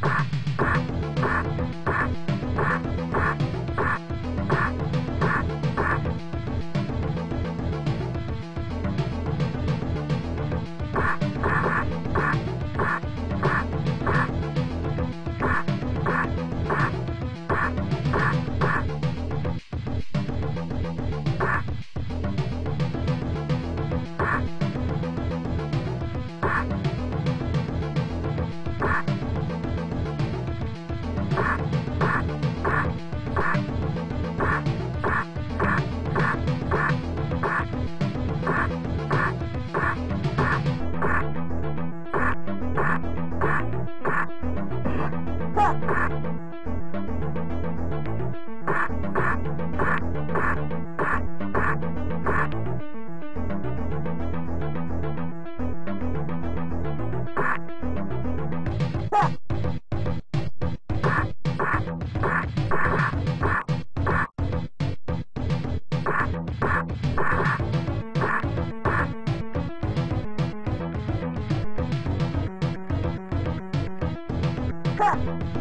Bye. Bye. you